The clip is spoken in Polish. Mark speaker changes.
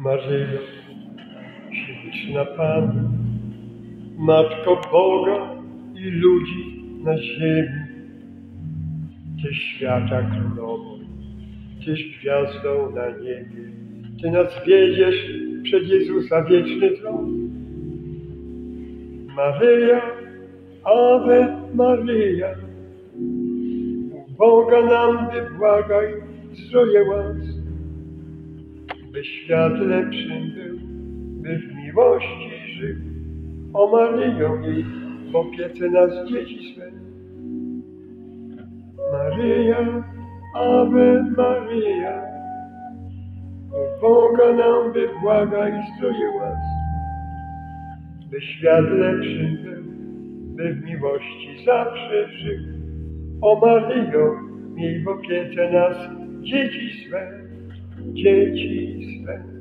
Speaker 1: Maryjo, śliczna Pani, Matko Boga i ludzi na ziemi, Tyś świata królową, Tyś gwiazdą na niebie, Ty nas wiedziesz przed Jezusa wieczny tron. Maryja, Ave Maryja, Boga nam wybłagaj zdroje łask, by świat lepszym był, by w miłości żył. O Maryjo miej w opiece nas dzieci swe. Maryja, Ave Maryja, u Boga nam wybłagaj zdroje łask, by świat lepszym był, by w miłości zawsze żył. O Maryjo, miej w opiece nas dzieci swe, dzieci swe.